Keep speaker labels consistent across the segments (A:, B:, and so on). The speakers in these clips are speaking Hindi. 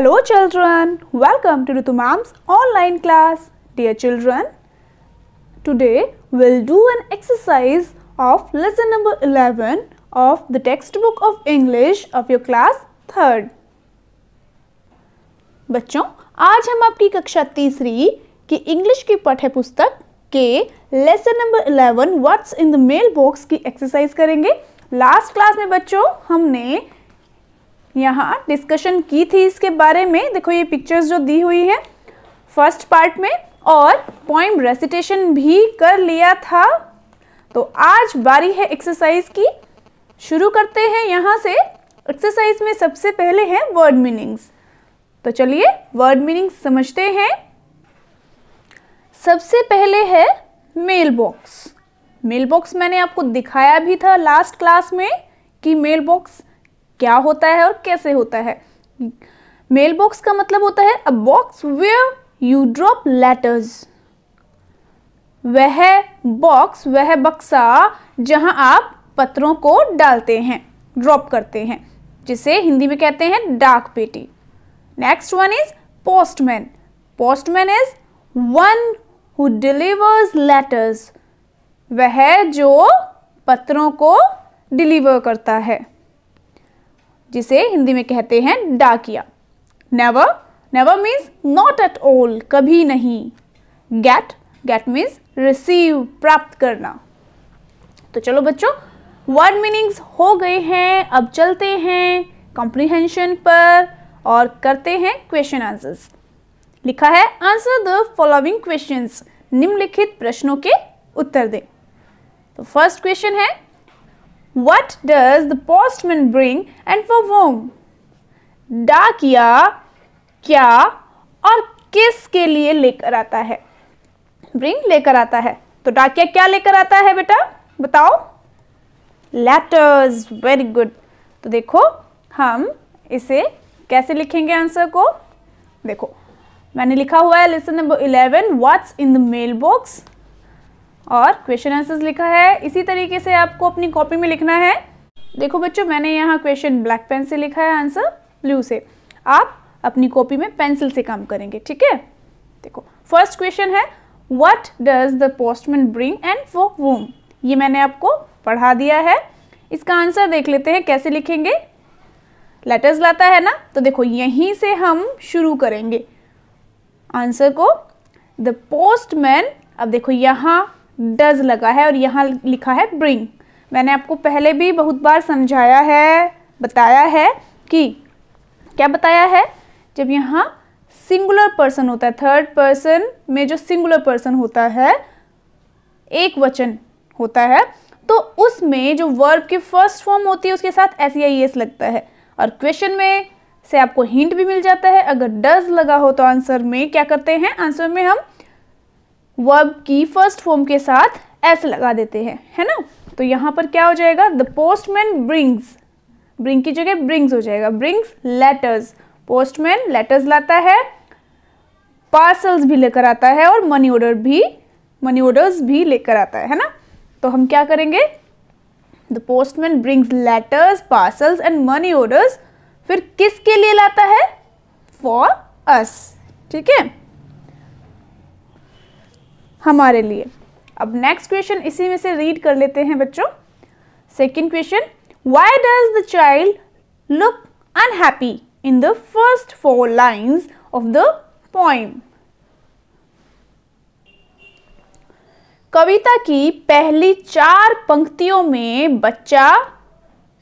A: Hello children, welcome to Ritu Ma'am's online class. Dear children, today we'll do an exercise of lesson number 11 of the textbook of English of your class 3rd. बच्चों आज हम आपकी कक्षा तीसरी की इंग्लिश की पाठ्य पुस्तक के lesson number 11 what's in the mail box की एक्सरसाइज करेंगे लास्ट क्लास में बच्चों हमने यहाँ डिस्कशन की थी इसके बारे में। देखो ये पिक्चर्स जो दी हुई हैं फ़र्स्ट पार्ट में, और पॉइंट रेसिटेशन भी कर लिया था। तो आज बारी है एक्सरसाइज की। शुरू करते हैं यहाँ से। एक्सरसाइज में सबसे पहले है वर्ड मीनिंग्स तो चलिए वर्ड मीनिंग्स समझते हैं। सबसे पहले है मेल बॉक्स मेल बॉक्स मैंने आपको दिखाया भी था लास्ट क्लास में कि मेल बॉक्स क्या होता है और कैसे होता है? मेल बॉक्स का मतलब होता है a box where you drop letters वह बॉक्स वह बक्सा जहाँ आप पत्रों को डालते हैं ड्रॉप करते हैं, जिसे हिंदी में कहते हैं डाक पेटी। Next one is postman postman is one who delivers letters वह जो पत्रों को डिलीवर करता है। जिसे हिंदी में कहते हैं डाकिया। Never never means not at all कभी नहीं। गेट गेट मीन्स रिसीव प्राप्त करना। तो चलो बच्चों वर्ड मीनिंग्स हो गए हैं, अब चलते हैं कॉम्प्रीहेंशन पर और करते हैं क्वेश्चन आंसर्स लिखा है आंसर द फॉलोइंग क्वेश्चंस निम्नलिखित प्रश्नों के उत्तर दें। तो फ़र्स्ट क्वेश्चन है What does the postman bring and for whom? डाकिया क्या और किसके लिए लेकर आता है? ब्रिंग लेकर आता है। तो डाकिया क्या लेकर आता है बेटा? बताओ। लेटर्स वेरी गुड तो देखो, हम इसे कैसे लिखेंगे आंसर को? देखो, मैंने लिखा हुआ है lesson number eleven what's in the mail box और क्वेश्चन आंसर्स लिखा है। इसी तरीके से आपको अपनी कॉपी में लिखना है। देखो बच्चों, मैंने यहाँ क्वेश्चन ब्लैक पेन से लिखा है आंसर ब्लू से। आप अपनी कॉपी में पेंसिल से काम करेंगे, ठीक है? देखो फ़र्स्ट क्वेश्चन है what does the postman bring and for whom ये मैंने आपको पढ़ा दिया है। इसका आंसर देख लेते हैं, कैसे लिखेंगे? लेटर्स लाता है ना? तो देखो, यहीं से हम शुरू करेंगे। आंसर को द पोस्टमैन अब देखो यहाँ डज लगा है और यहाँ लिखा है ब्रिंग मैंने आपको पहले भी बहुत बार समझाया है, बताया है कि क्या बताया है? जब यहाँ सिंगुलर पर्सन होता है थर्ड पर्सन में जो सिंगुलर पर्सन होता है, एक वचन होता है तो उसमें जो वर्ब की फ़र्स्ट फॉर्म होती है, उसके साथ एस आई एस लगता है। और क्वेश्चन में से आपको हिंट भी मिल जाता है। अगर डज लगा हो तो आंसर में क्या करते हैं? आंसर में हम वर्ब की फ़र्स्ट फॉर्म के साथ एस लगा देते हैं, है ना? तो यहाँ पर क्या हो जाएगा? द पोस्टमैन ब्रिंग्स ब्रिंग की जगह ब्रिंग्स हो जाएगा। ब्रिंग्स लेटर्स पोस्टमैन लेटर्स लाता है पार्सल्स भी लेकर आता है और मनी ऑर्डर भी मनी ऑर्डर्स भी लेकर आता है है ना? तो हम क्या करेंगे? The postman brings letters parcels and money orders फिर किसके लिए लाता है? फॉर अस ठीक है? हमारे लिए। अब नेक्स्ट क्वेश्चन इसी में से रीड कर लेते हैं बच्चों। Second question why does the child look unhappy in the first four lines of the poem कविता की पहली चार पंक्तियों में बच्चा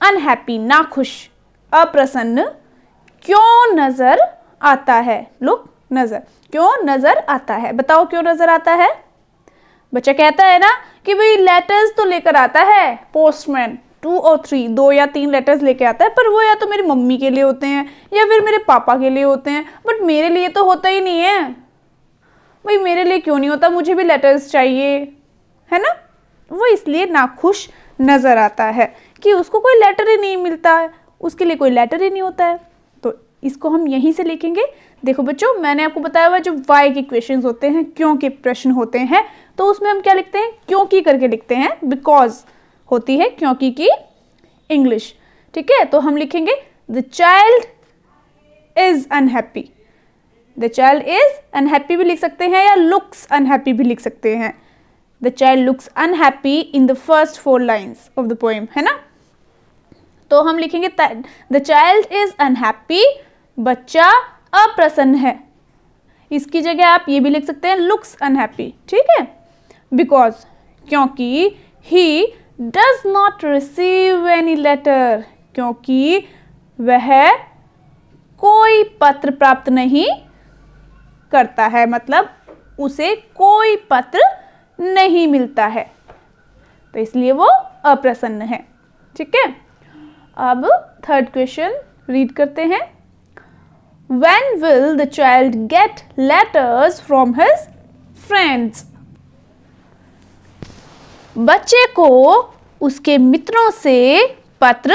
A: अनहैप्पी नाखुश, अप्रसन्न, क्यों नज़र आता है? लुक नज़र। क्यों नज़र आता है? बताओ क्यों नज़र आता है? बच्चा कहता है ना कि भाई लेटर्स तो लेकर आता है पोस्टमैन टू और थ्री दो या तीन लेटर्स लेके आता है, पर वो या तो मेरी मम्मी के लिए होते हैं, या फिर मेरे पापा के लिए होते हैं बट मेरे लिए तो होता ही नहीं है। भाई मेरे लिए क्यों नहीं होता? मुझे भी लेटर्स चाहिए, है ना? वो इसलिए नाखुश नज़र आता है कि उसको कोई लेटर ही नहीं मिलता है उसके लिए कोई लेटर ही नहीं होता है। इसको हम यहीं से लिखेंगे। देखो बच्चों, मैंने आपको बताया हुआ जो वाई के क्वेश्चंस होते हैं, क्यों के प्रश्न होते हैं तो उसमें हम क्या लिखते हैं? क्योंकि करके लिखते हैं बिकॉज़ होती है क्योंकि की इंग्लिश ठीक है तो हम लिखेंगे the child is unhappy the child is unhappy भी लिख सकते हैं या लुक्स अनहैप्पी भी लिख सकते हैं। The child looks unhappy in the first four lines of the poem है ना? तो हम लिखेंगे द चाइल्ड इज़ अनहैप्पी बच्चा अप्रसन्न है। इसकी जगह आप ये भी लिख सकते हैं लुक्स अनहैप्पी ठीक है? बिकॉज़ क्योंकि he does not receive any letter क्योंकि वह कोई पत्र प्राप्त नहीं करता है मतलब उसे कोई पत्र नहीं मिलता है। तो इसलिए वो अप्रसन्न है, ठीक है? अब थर्ड क्वेश्चन रीड करते हैं। When will the child get letters from his friends बच्चे को उसके मित्रों से पत्र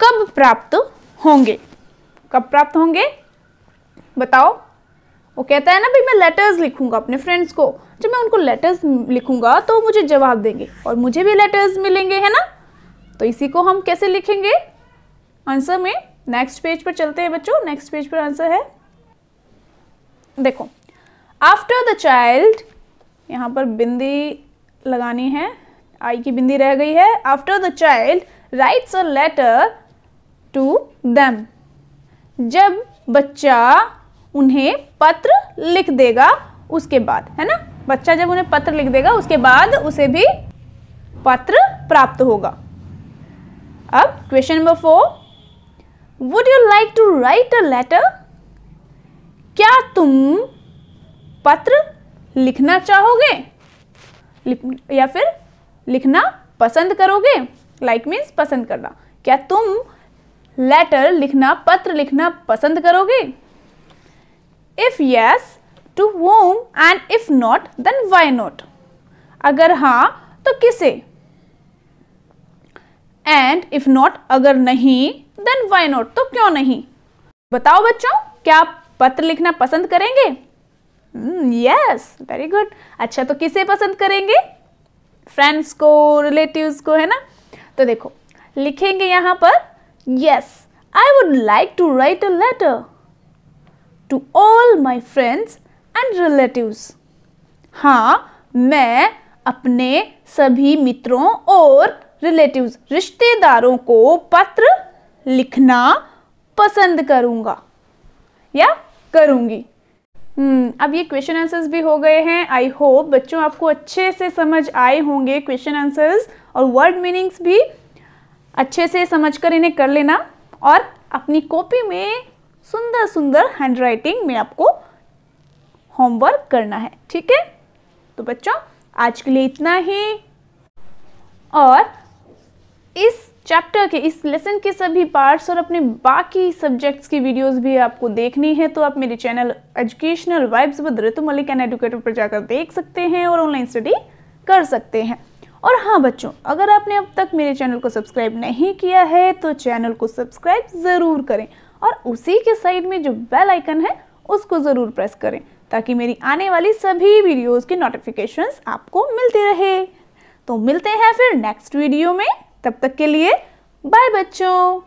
A: कब प्राप्त होंगे? कब प्राप्त होंगे? बताओ। वो कहता है ना, भाई, मैं लेटर्स लिखूँगा अपने फ्रेंड्स को। जब मैं उनको लेटर्स लिखूँगा तो मुझे जवाब देंगे। और मुझे भी लेटर्स मिलेंगे, है ना? तो इसी को हम कैसे लिखेंगे? आंसर में नेक्स्ट पेज पर चलते हैं बच्चों। नेक्स्ट पेज पर आंसर है। देखो आफ्टर द चाइल्ड यहाँ पर बिंदी लगानी है। आई की बिंदी रह गई है। After the child writes a letter to them जब बच्चा उन्हें पत्र लिख देगा, उसके बाद, है ना? बच्चा जब उन्हें पत्र लिख देगा, उसके बाद उसे भी पत्र प्राप्त होगा। अब question number four would you like to write a letter क्या तुम पत्र लिखना चाहोगे? या फिर लिखना पसंद करोगे? लाइक मीन्स पसंद करना। क्या तुम लेटर लिखना, पत्र लिखना पसंद करोगे? If yes to whom and if not then why not अगर हाँ तो किसे? एंड इफ़ नॉट अगर नहीं देन वाई नॉट तो क्यों नहीं? बताओ बच्चों, क्या आप पत्र लिखना पसंद करेंगे? यस वेरी गुड अच्छा तो किसे पसंद करेंगे? फ्रेंड्स को रिलेटिव्स को, है ना? तो देखो, लिखेंगे यहाँ पर yes I would like to write a letter to all my friends and relatives हाँ मैं अपने सभी मित्रों और रिलेटिव्स रिश्तेदारों को पत्र लिखना पसंद करूँगा। या करूँगी। हम्म अब ये क्वेश्चन आंसर्स भी हो गए हैं। आई होप बच्चों आपको अच्छे से समझ आए होंगे क्वेश्चन आंसर्स और वर्ड मीनिंग्स भी। अच्छे से समझकर इन्हें कर लेना और अपनी कॉपी में सुंदर सुंदर हैंड राइटिंग में आपको होमवर्क करना है। ठीक है? तो बच्चों, आज के लिए इतना ही। और इस चैप्टर के इस लेसन के सभी पार्ट्स और अपने बाकी सब्जेक्ट्स की वीडियोस भी आपको देखनी है तो आप मेरे channel educational vibes with Ritu Malik and educator पर जाकर देख सकते हैं और ऑनलाइन स्टडी कर सकते हैं। और हाँ बच्चों, अगर आपने अब तक मेरे चैनल को सब्सक्राइब नहीं किया है तो चैनल को सब्सक्राइब ज़रूर करें और उसी के साइड में जो बेल आइकन है, उसको ज़रूर प्रेस करें, ताकि मेरी आने वाली सभी वीडियोज़ की नोटिफिकेशंस आपको मिलती रहे। तो मिलते हैं फिर नेक्स्ट वीडियो में। तब तक के लिए बाय बच्चों।